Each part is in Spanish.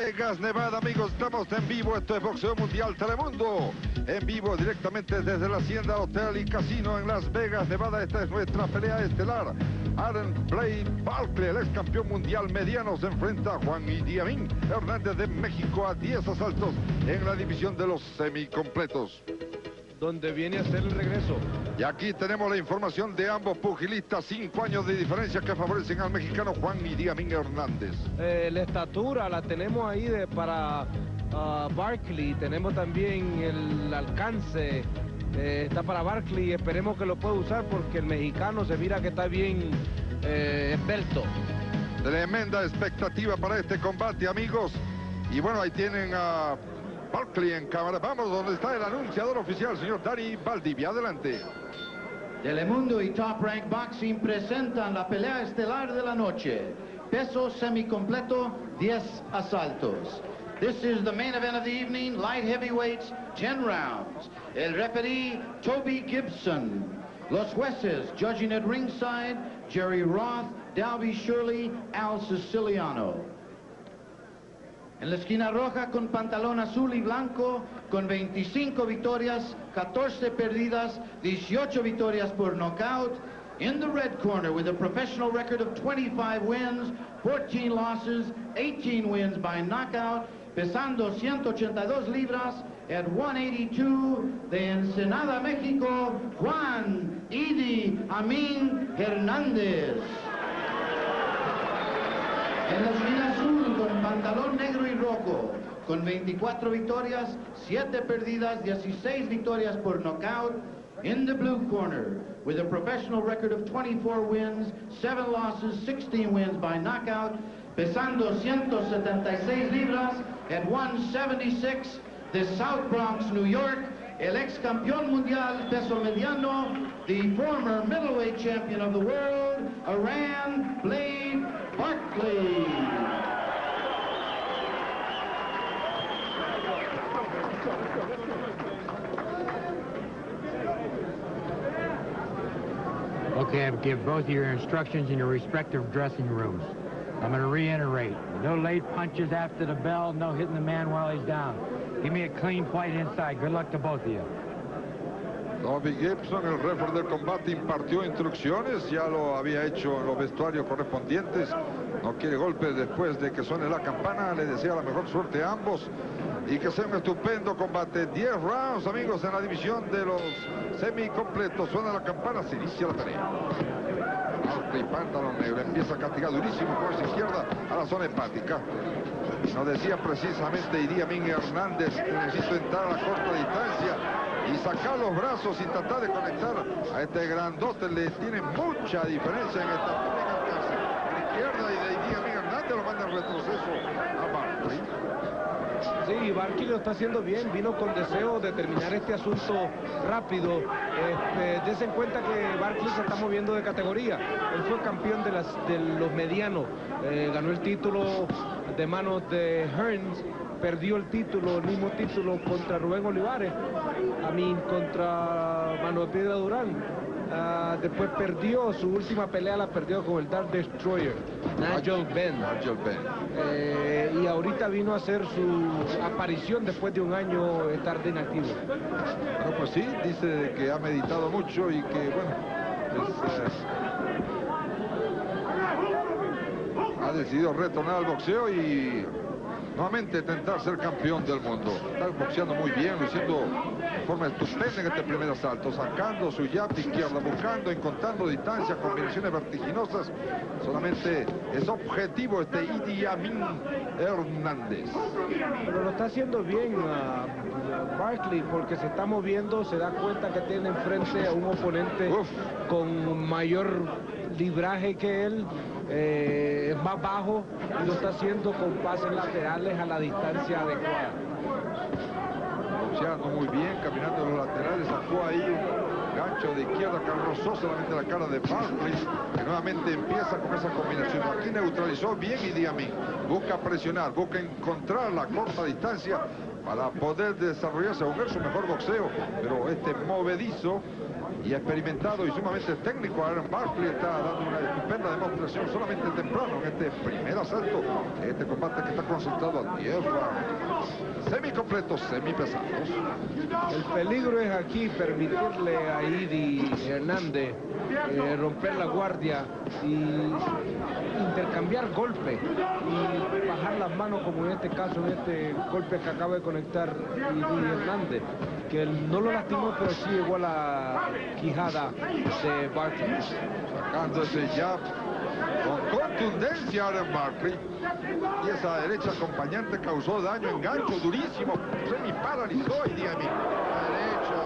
Vegas, Nevada, amigos, estamos en vivo. Esto es Boxeo Mundial Telemundo. En vivo, directamente desde la Hacienda Hotel y Casino en Las Vegas, Nevada. Esta es nuestra pelea estelar. Aaron Blade Barkley, el ex campeón mundial mediano, se enfrenta a Juan Idiamín Hernández de México a 10 asaltos en la división de los semicompletos donde viene a hacer el regreso. Y aquí tenemos la información de ambos pugilistas, cinco años de diferencia que favorecen al mexicano Juan Idiamín Hernández. Eh, la estatura la tenemos ahí de, para uh, Barkley, tenemos también el alcance, eh, está para Barkley, esperemos que lo pueda usar porque el mexicano se mira que está bien eh, esbelto. Tremenda expectativa para este combate, amigos. Y bueno, ahí tienen a Barkley en cámara. Vamos donde está el anunciador oficial, señor Dari Valdivia. Adelante. Telemundo y Top Rank Boxing presentan la pelea estelar de la noche. Peso semicompleto, 10 asaltos. This is the main event of the evening, light heavyweights, 10 rounds. El referee, Toby Gibson. Los jueces, judging at ringside, Jerry Roth, Dalby Shirley, Al Siciliano. En la esquina roja con pantalón azul y blanco, con 25 victorias, 14 perdidas, 18 victorias por knockout. In the red corner with a professional record of 25 wins, 14 losses, 18 wins by knockout, pesando 182 libras at 182 de Ensenada, México, Juan Idi Amin Hernández. En la esquina azul, pantalón negro y rojo, con 24 victorias, 7 perdidas, 16 victorias por knockout. In the blue corner, with a professional record of 24 wins, 7 losses, 16 wins by knockout, pesando 176 libras at 176 the South Bronx, New York, el ex campeón mundial peso mediano, the former middleweight champion of the world, Aran Blade Barkley. Okay, give both of your instructions in your respective dressing rooms. I'm going to reiterate. No late punches after the bell, no hitting the man while he's down. Give me a clean fight inside. Good luck to both of you. Bobby Gibson, el referee del combate, impartió instrucciones, ya lo había hecho en los vestuarios correspondientes. No quiere golpes después de que suene la campana. Le desea la mejor suerte a ambos y que sea un estupendo combate. 10 rounds, amigos, en la división de los semicompletos. Suena la campana, se inicia la pelea. y pantalón negro empieza a castigar durísimo con esa izquierda a la zona hepática. Nos decía precisamente Iría Ming Hernández que necesito entrar a la corta distancia y sacar los brazos y tratar de conectar a este grandote. Le tiene mucha diferencia en esta izquierda y de Iría Ming Hernández lo manda en retroceso a Barkley. Sí, Barkley lo está haciendo bien, vino con deseo de terminar este asunto rápido. Este, dese en cuenta que Barkley se está moviendo de categoría. Él fue campeón de, las, de los medianos, eh, ganó el título de manos de Hearns, perdió el título, el mismo título contra Rubén Olivares, a mí contra Manuel Piedra Durán. Ah, después perdió, su última pelea la perdió con el Dark Destroyer, Nigel Benn. Eh, y ahorita vino a hacer su aparición después de un año estar de inactivo. Bueno, pues sí, dice que ha meditado mucho y que, bueno, pues, eh, ha decidido retornar al boxeo y nuevamente tentar ser campeón del mundo. Está boxeando muy bien, lo forma estupenda en este primer asalto, sacando su jab de izquierda, buscando, encontrando distancia, combinaciones vertiginosas. Solamente es objetivo este Idi Amin Hernández. Pero lo está haciendo bien Barkley porque se está moviendo, se da cuenta que tiene enfrente a un oponente Uf. con mayor libraje que él, eh, es más bajo y lo está haciendo con pases laterales a la distancia adecuada. Muy bien, caminando en los laterales, sacó ahí un gancho de izquierda que rozó solamente la cara de Barkley, que nuevamente empieza con esa combinación. Aquí neutralizó bien Idi Amin. Busca presionar, busca encontrar la corta distancia para poder desarrollarse, jugar su mejor boxeo, pero este movedizo y experimentado y sumamente técnico. Aaron Barkley está dando una estupenda demostración solamente temprano en este primer asalto, este combate que está concentrado a 10 rounds. Semi completos, semi pesados. El peligro es aquí permitirle a Idi Hernández eh, romper la guardia y intercambiar golpes y bajar las manos como en este caso, en este golpe que acaba de conectar Idi Hernández, que no lo lastimó pero sí llegó a quijada de Barkley. Sacando ese jab con contundencia Aaron Barkley. Y esa derecha acompañante causó daño, engancho durísimo, semi paralizó a Idi Amin. La derecha,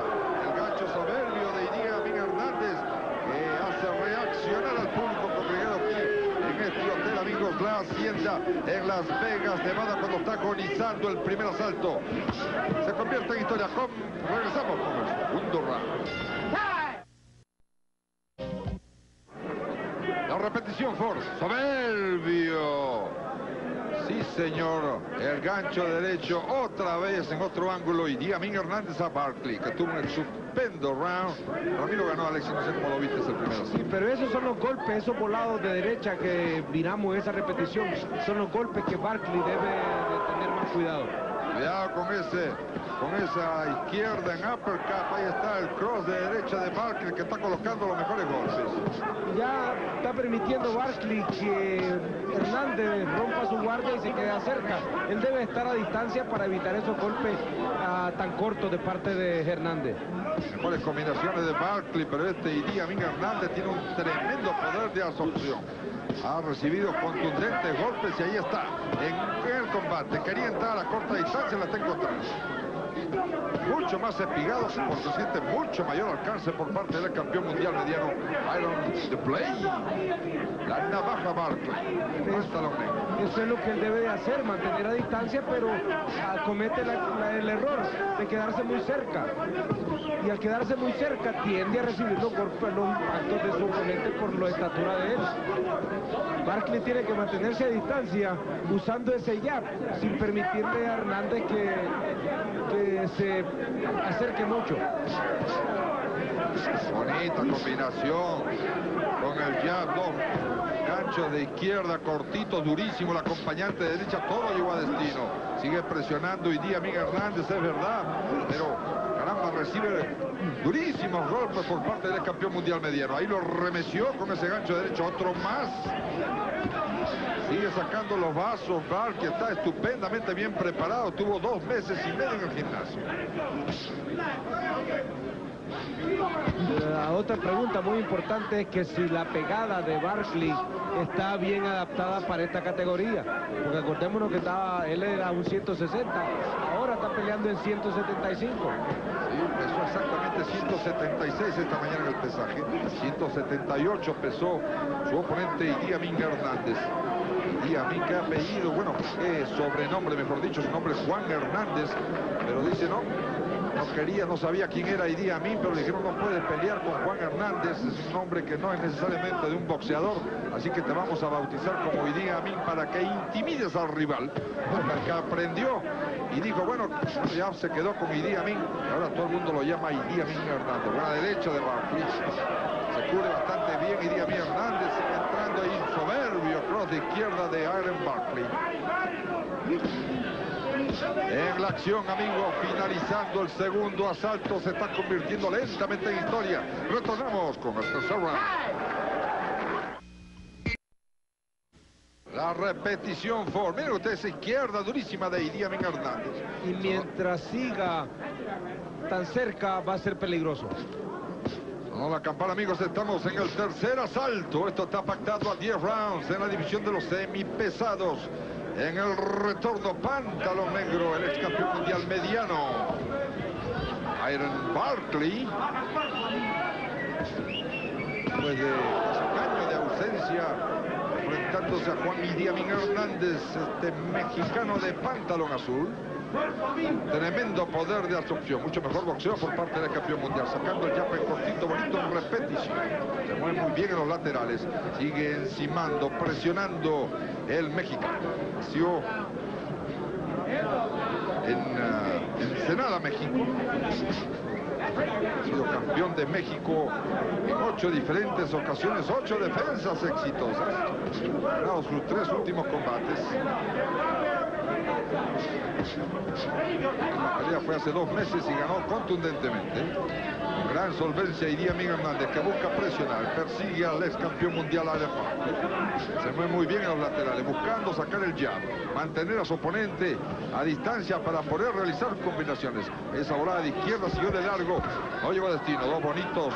el gancho soberbio de Idi Amin Hernández que hace reaccionar al público congregado aquí en este hotel, hacienda en Las Vegas, Nevada, cuando está agonizando el primer asalto. Se convierte en historia. Regresamos con el segundo round. La repetición, Ford. Soberbio. Señor. El gancho derecho otra vez en otro ángulo. Y Diamín Hernández a Barkley, que tuvo un estupendo round. Ramiro ganó Alexis, no sé cómo lo viste el primero. Sí, pero esos son los golpes, esos volados de derecha que miramos en esa repetición, son los golpes que Barkley debe de tener más cuidado. Cuidado con ese, con esa izquierda en uppercut. Ahí está el cross de derecha de Barkley que está colocando los mejores golpes. Ya está permitiendo Barkley que Hernández rompa su guardia y se quede cerca. Él debe estar a distancia para evitar esos golpes ah, tan cortos de parte de Hernández. Mejores combinaciones de Barkley, pero este Idi Amin Hernández tiene un tremendo poder de absorción. Ha recibido contundentes golpes y ahí está, en el combate. Quería entrar a corta distancia, la está encontrando. Mucho más espigado, por consiguiente, mucho mayor alcance por parte del campeón mundial mediano, Iron The Play. La navaja. Pantalón negro. Eso es lo que él debe de hacer, mantener a distancia, pero comete el error de quedarse muy cerca. Y al quedarse muy cerca tiende a recibir los golpes, los impactos de su oponente por la estatura de él. Barkley tiene que mantenerse a distancia usando ese jab, sin permitirle a Hernández que, se acerque mucho. Bonita combinación con el jab, dos ganchos de izquierda, cortito, durísimo, el acompañante de derecha, todo llegó a destino. Sigue presionando hoy día Miguel Hernández, es verdad, pero caramba, recibe durísimos golpes por parte del campeón mundial mediano. Ahí lo remeció con ese gancho derecho, otro más. Sigue sacando los vasos, Bar, que está estupendamente bien preparado, tuvo dos meses y medio en el gimnasio. La otra pregunta muy importante es que si la pegada de Barkley está bien adaptada para esta categoría. Porque acordémonos que estaba, él era un 160, ahora está peleando en 175. Sí, pesó exactamente 176 esta mañana en el pesaje. 178 pesó su oponente Amin Hernández. Amin que apellido, bueno, qué sobrenombre, mejor dicho, su nombre es Juan Hernández, pero dice no. No quería, no sabía quién era Idi Amin, pero le dijeron no puedes pelear con Juan Hernández, es un nombre que no es necesariamente de un boxeador, así que te vamos a bautizar como Idi Amin para que intimides al rival. Hasta que aprendió y dijo, bueno, ya se quedó con Idi Amin, y ahora todo el mundo lo llama Idi Amin Hernández. Buena derecha de Barkley. Se cubre bastante bien Idi Amin Hernández, entrando ahí soberbio cross de izquierda de Aaron Barkley. En la acción, amigo, finalizando el segundo asalto, se está convirtiendo lentamente en historia. Retornamos con el tercer round. La repetición for. Miren usted esa izquierda durísima de Idi Amin Hernández. Y mientras siga tan cerca va a ser peligroso. Sonó la campana, amigos, estamos en el tercer asalto. Esto está pactado a 10 rounds en la división de los semipesados. En el retorno, pantalón negro, el ex campeón mundial mediano. Iron Barkley. Después de un año de ausencia, enfrentándose a Juan Idi Amin Hernández, este mexicano de pantalón azul. Tremendo poder de absorción, mucho mejor boxeo por parte del campeón mundial, sacando el yape cortito, bonito en repetición. Se mueve muy bien en los laterales, sigue encimando, presionando el mexicano. Nació en Ensenada, México. Ha sido campeón de México en ocho diferentes ocasiones, ocho defensas exitosas. Ha ganado sus tres últimos combates. La pelea fue hace dos meses y ganó contundentemente. Con gran solvencia iría Miguel Hernández que busca presionar, persigue al ex campeón mundial Adam Se mueve muy bien en los laterales, buscando sacar el jab, mantener a su oponente a distancia para poder realizar combinaciones. Esa volada de izquierda siguió de largo, no llegó a destino, dos bonitos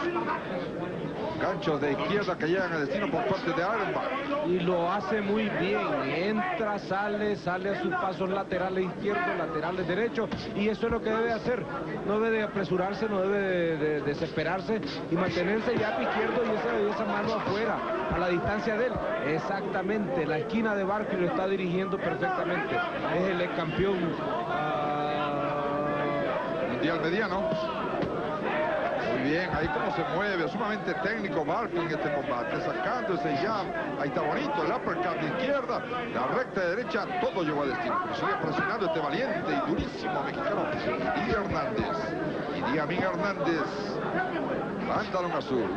ganchos de izquierda que llegan a destino por parte de Armbar. Y lo hace muy bien, entra, sale, sale a sus pasos laterales izquierdos, laterales derechos, y eso es lo que debe hacer. No debe de apresurarse, no debe de, desesperarse y mantenerse ya a izquierdo y esa, esa mano afuera, a la distancia de él. Exactamente, la esquina de Barkley lo está dirigiendo perfectamente. Es el campeón uh... mundial mediano bien, ahí como se mueve, sumamente técnico Barkley en este combate, sacando ese jab, ahí está bonito, el uppercut de izquierda, la recta de derecha, todo llegó a destino, pero sigue presionando este valiente y durísimo mexicano, y Hernández, y Diamín Hernández, pantalón azul,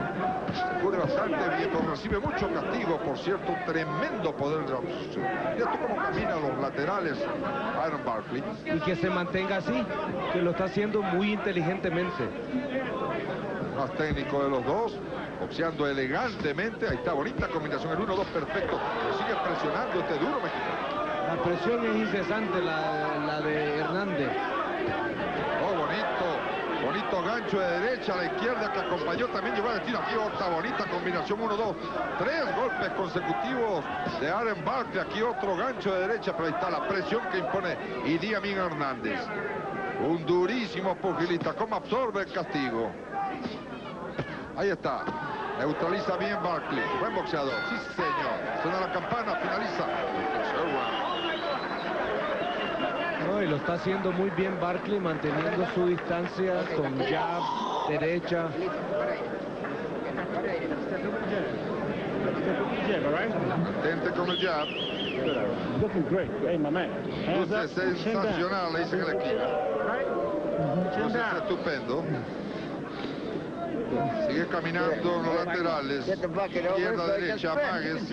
cubre bastante bien, pero recibe mucho castigo, por cierto, tremendo poder de la oposición. Mira tú cómo camina los laterales Iron Barkley. Y que se mantenga así, que lo está haciendo muy inteligentemente más técnico de los dos, boxeando elegantemente. Ahí está, bonita combinación, el 1-2 perfecto. Lo sigue presionando este duro mexicano. La presión es incesante, la, de Hernández. Oh, bonito. Bonito gancho de derecha a la izquierda que acompañó también llegó a destino aquí otra bonita combinación 1-2 tres golpes consecutivos de Aaron Barkley aquí otro gancho de derecha pero ahí está la presión que impone Idi Amin Hernández un durísimo pugilista cómo absorbe el castigo Ahí está. Neutraliza bien Barkley. Buen boxeador. Sí, señor. Suena la campana. Finaliza. No, y lo está haciendo muy bien Barkley, manteniendo su distancia con jab, derecha. Atente con el jab. Luce sensacional, le dicen en la esquina. Luce estupendo. Sigue caminando los laterales. Izquierda, derecha, Magues.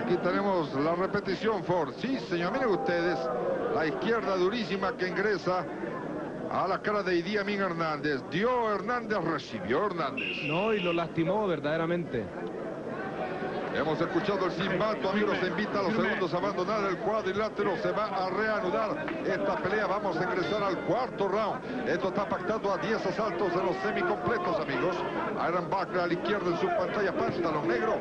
Aquí tenemos la repetición, Ford. Sí, señor, miren ustedes. La izquierda durísima que ingresa a la cara de Idi Amin Hernández. Dio Hernández, recibió Hernández. No, y lo lastimó verdaderamente. Hemos escuchado el simbato, amigos, se invita a los segundos a abandonar el cuadrilátero, se va a reanudar esta pelea, vamos a ingresar al cuarto round. Esto está pactado a 10 asaltos en los semicompletos, amigos. Iron Buckler a la izquierda en su pantalla, pantalón negro,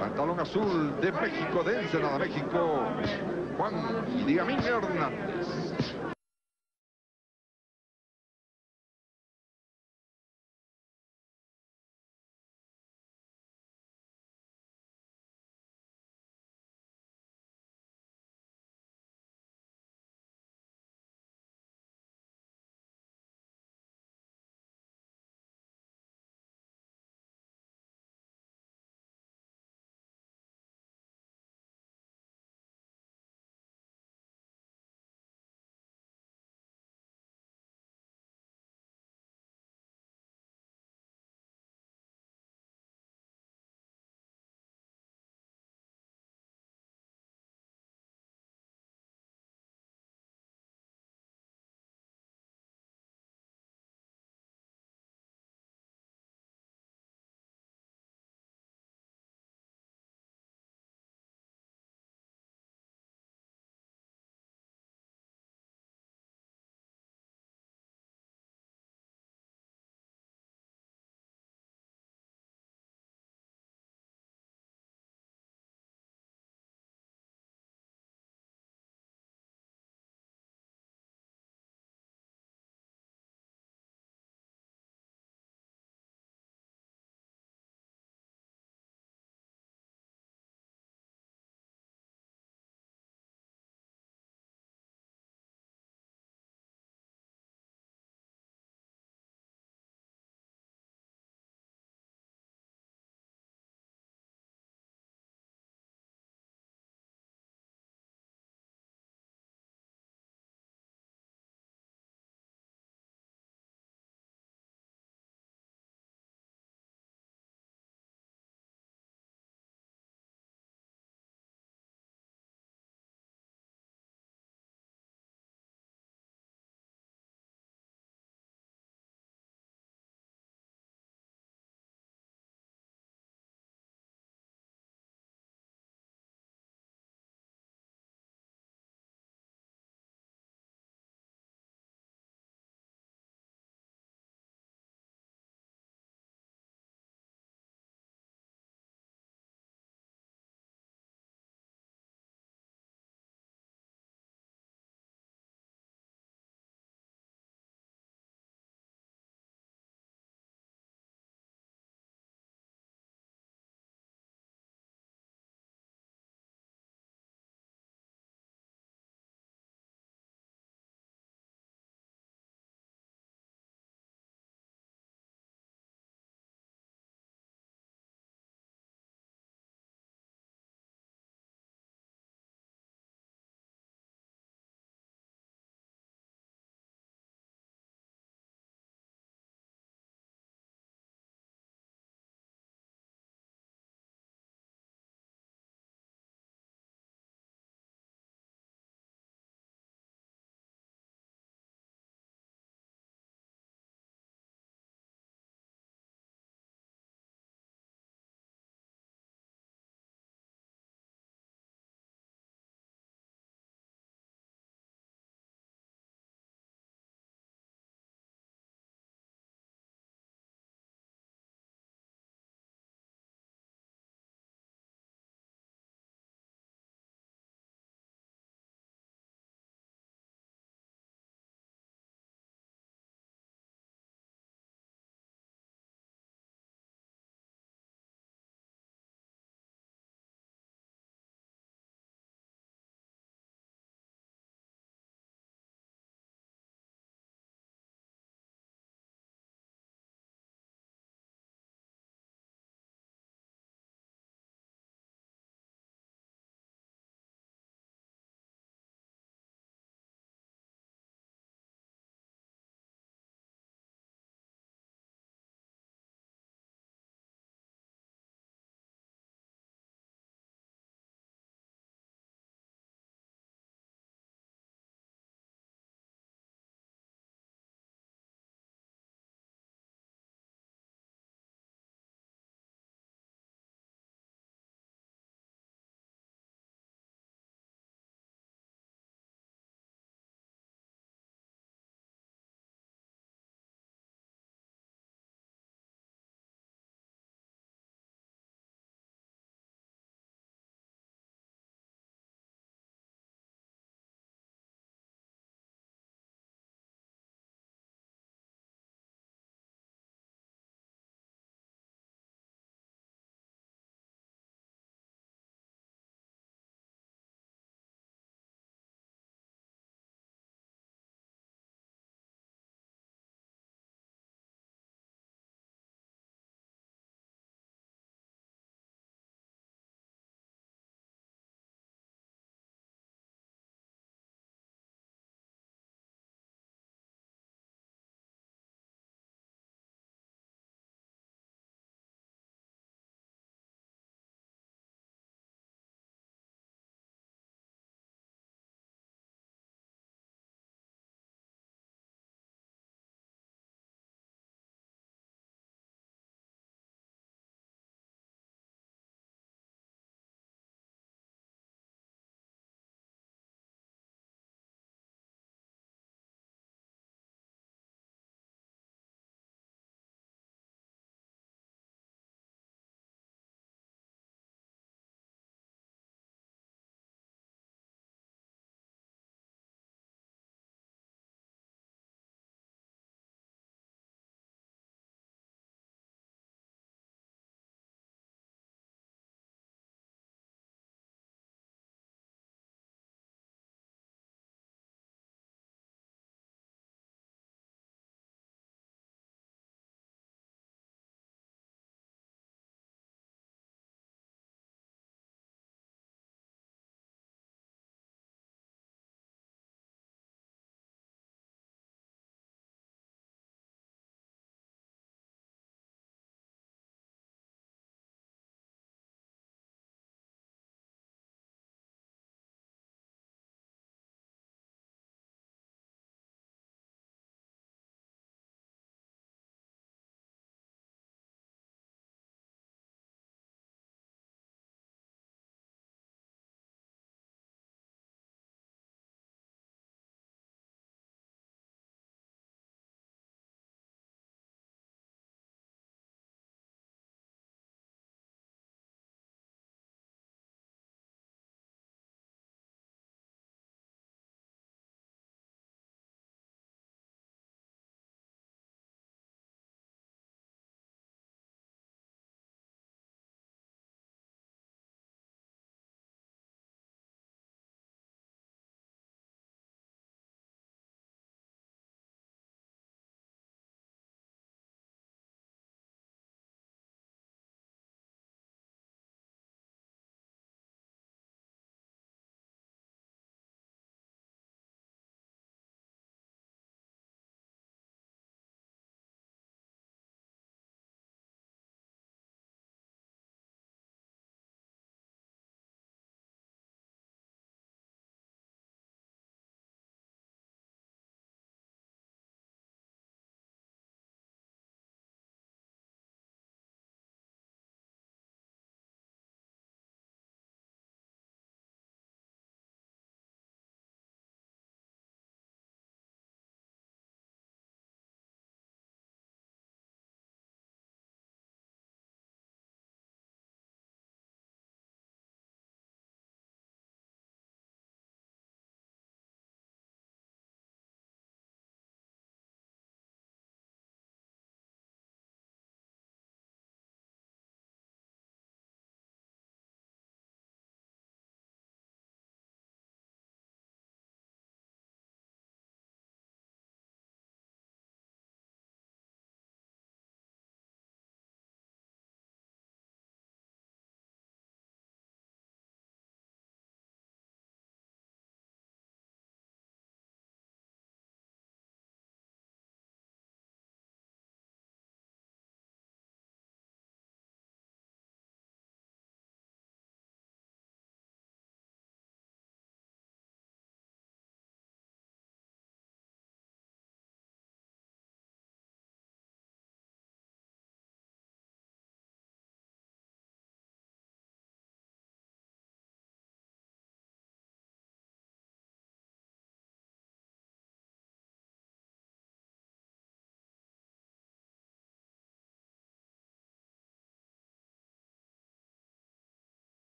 pantalón azul de México, de Ensenada, México, Juan y Digamín Hernández.